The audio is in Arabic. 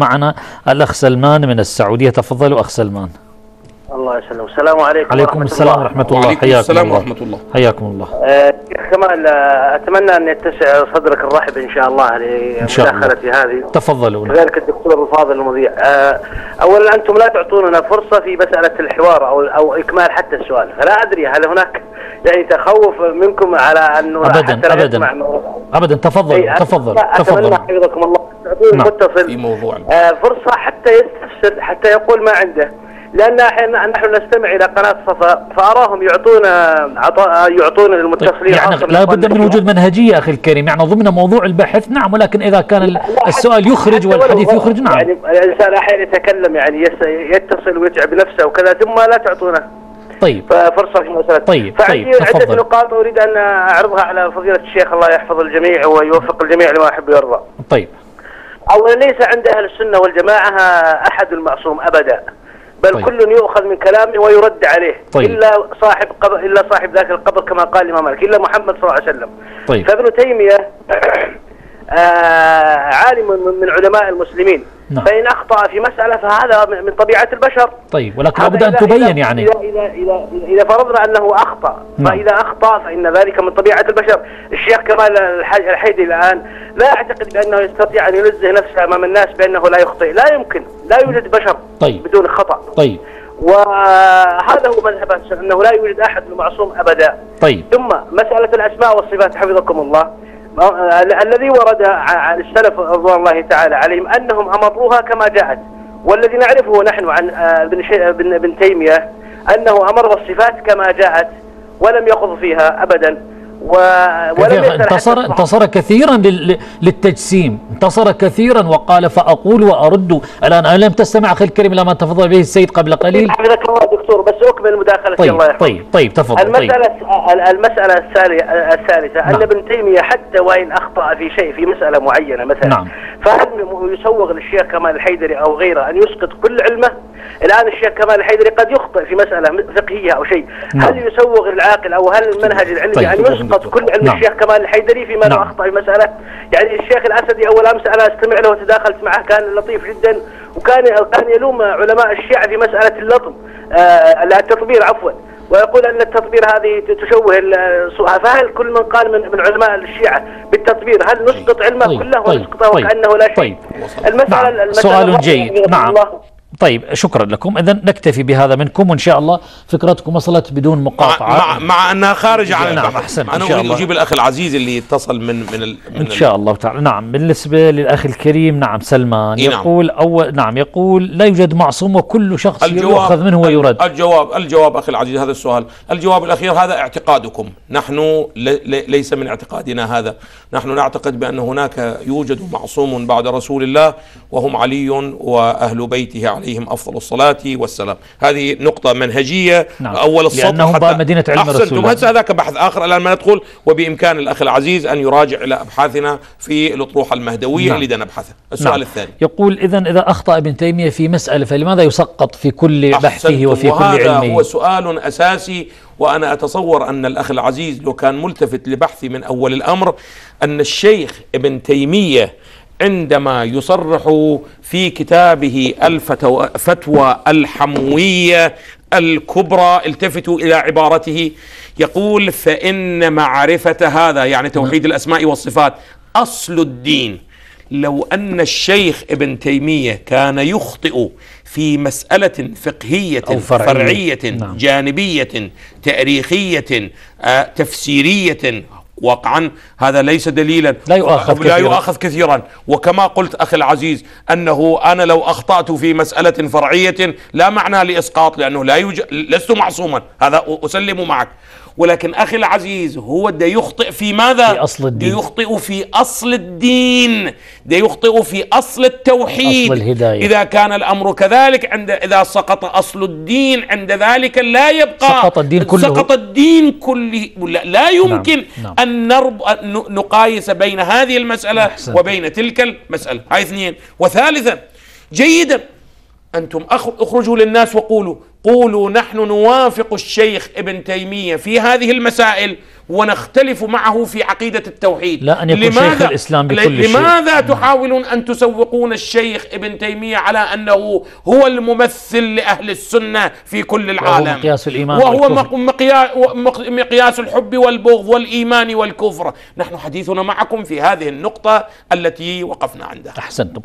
معنا الأخ سلمان من السعودية. تفضلوا أخ سلمان. الله يسلم السلام عليكم عليكم السلام ورحمة الله. وعليكم حياكم السلام الله. ورحمة الله. حياكم الله. آه، شيخ كمال آه، أتمنى أن يتسع صدرك الرحب إن شاء الله. لمداخلتي هذه. تفضلوا. كذلك الدكتور الفاضل المذيع. آه، اولا أنتم لا تعطوننا فرصة في مسألة الحوار أو أو إكمال حتى السؤال. فلا أدري هل هناك يعني تخوف منكم على انه أبداً. يسمع من- أبدا. أي، تفضل أتمنى تفضل حفظكم الله. تعطوني نعم. متصل. في موضوع. آه، فرصة حتى يستفسر حتى يقول ما عنده. لأن أحيانا نحن نستمع إلى قناة صفا فأراهم يعطون عطاء يعطون المتصلين يعني خاصة لا بد من وجود منهجية أخي الكريم. يعني ضمن موضوع البحث نعم ولكن إذا كان السؤال يخرج والحديث يخرج نعم. يعني الإنسان أحيانا يتكلم يعني يس- يتصل ويتعب نفسه وكذا ثم لا تعطونه. طيب ففرصة في مسألة طيب، فعندي طيب، تفضل. نقاط أريد أن أعرضها على فضيلة الشيخ الله يحفظ الجميع ويوفق الجميع لما يحب ويرضى طيب أولا ليس عند أهل السنة والجماعة أحد المعصوم أبدا بل طيب. كل يؤخذ من كلامه ويرد عليه طيب. إلا صاحب قبر إلا صاحب ذاك القبر كما قال الإمام مالك إلا محمد صلى الله عليه وسلم طيب. فابن تيمية آه عالم من- من علماء المسلمين نعم. فإن أخطأ في مسألة فهذا من طبيعة البشر. طيب ولكن لابد أن تبين إذا- يعني. إذا, إذا, إذا, إذا فرضنا أنه أخطأ نعم. فإذا أخطأ فإن ذلك من طبيعة البشر. الشيخ كمال الح- الحيدي الآن لا أعتقد بأنه يستطيع أن ينزه نفسه أمام الناس بأنه لا يخطئ. لا يمكن. لا يوجد بشر طيب. بدون خطأ. طيب. وهذا هو مذهب أنه لا يوجد أحد معصوم أبدا. طيب. ثم مسألة الأسماء والصفات حفظكم الله. ال- الذي ورد عن السلف رضوان الله تعالى عليهم أنهم أمروها كما جاءت والذي نعرفه نحن عن آه، ابن ابن تيمية أنه أمر الصفات كما جاءت ولم يخض فيها أبدا. و... ولم انتصر. انتصر كثيرا لل- للتجسيم. انتصر كثيرا وقال فأقول وأرد. الآن أنا لم تستمع أخي الكريم إلى ما تفضل به السيد قبل قليل. حفظك الله دكتور بس أكمل مداخلتي. طيب الله يحفظك. طيب طيب تفضل طيب. المسألة المسألة الثالثة الثالثة أن نعم. ابن تيمية حتى وإن أخطأ في شيء في مسألة معينة مثلا. نعم. فهل يسوغ للشيخ كمال الحيدري أو غيره أن يسقط كل علمه؟ الآن الشيخ كمال الحيدري قد يخطئ في مسألة م- فقهية أو شيء، نعم. هل يسوغ العاقل أو هل المنهج العلمي طيب. أن يسقط كل علم نعم. الشيخ كمال الحيدري فيما لو نعم. أخطأ في مسألة؟ يعني الشيخ الأسدي أول أمس أنا أستمع له وتداخلت معه كان لطيف جدا وكان كان يلوم علماء الشيعة في مسألة اللطم آه التطبير عفوا ويقول أن التطبير هذه تشوه الصورة فهل كل من قال من, من علماء الشيعة بالتطبير هل نسقط علمه طيب، كله طيب، ونسقطه طيب، وكأنه لا شيء؟ طيب. المسألة نعم المسألة سؤال جيد. رحمه نعم. الله. طيب شكرا لكم. إذا نكتفي بهذا منكم وإن شاء الله فكرتكم وصلت بدون مع, مقاطعة. مع, مع أنها خارجه عن نعم، إن أنا شاء أريد. أجيب الأخ العزيز اللي اتصل من من ال من إن شاء الله تعالى. نعم بالنسبة للأخ الكريم نعم سلمان. إي نعم. يقول أول نعم يقول لا يوجد معصوم وكل شخص يؤخذ منه ويرد. الجواب الجواب أخي العزيز هذا السؤال. الجواب الأخير هذا اعتقادكم. نحن لي- لي- ليس من اعتقادنا هذا. نحن نعتقد بأن هناك يوجد معصوم بعد رسول الله وهم علي وأهل بيته عليهم أفضل الصلاة والسلام هذه نقطة منهجية نعم. أول السطر لأنهم حتى مدينة علم رسول أحسنتم الله. هسه هذاك بحث آخر الآن ما ندخل وبإمكان الأخ العزيز أن يراجع إلى أبحاثنا في الأطروحة المهدوية نعم. اللي نبحثها السؤال نعم. الثاني يقول إذا إذا أخطأ ابن تيمية في مسألة فلماذا يسقط في كل بحثه. وفي كل علمه هو سؤال أساسي وأنا أتصور أن الأخ العزيز لو كان ملتفت لبحثي من أول الأمر أن الشيخ ابن تيمية عندما يصرح في كتابه الفتوى فتوى الحموية الكبرى التفتوا إلى عبارته يقول فإن معرفة هذا يعني توحيد الأسماء والصفات أصل الدين لو أن الشيخ ابن تيمية كان يخطئ في مسألة فقهية أو فرعية. فرعية نعم. جانبية تاريخية آه، تفسيرية واقعا هذا ليس دليلا. لا يؤاخذ لا كثيراً. يؤاخذ كثيرا. وكما قلت أخي العزيز أنه أنا لو أخطأت في مسألة فرعية لا معنى لإسقاط لأنه لا يوجد لست معصوما. هذا أسلم معك. ولكن أخي العزيز هو ده يخطئ في ماذا؟ في أصل الدين. ده يخطئ في أصل الدين ده يخطئ في أصل التوحيد أصل الهداية. إذا كان الأمر كذلك عند إذا سقط أصل الدين عند ذلك لا يبقى سقط الدين كله. سقط الدين كله لا, لا يمكن نعم. أن نرب أن ن- نقايس بين هذه المسألة أحسنت. وبين تلك المسألة هاي اثنين وثالثا جيدا أنتم أخ- اخرجوا للناس وقولوا قولوا نحن نوافق الشيخ ابن تيمية في هذه المسائل ونختلف معه في عقيدة التوحيد. لا أن يكون شيخ الإسلام بكل شيء. لماذا تحاولون أن تسوقون الشيخ ابن تيمية على أنه هو الممثل لأهل السنة في كل العالم؟ مقياس الإيمان وهو والكفر. مقياس الحب والبغض والإيمان والكفر. نحن حديثنا معكم في هذه النقطة التي وقفنا عندها. أحسنتم.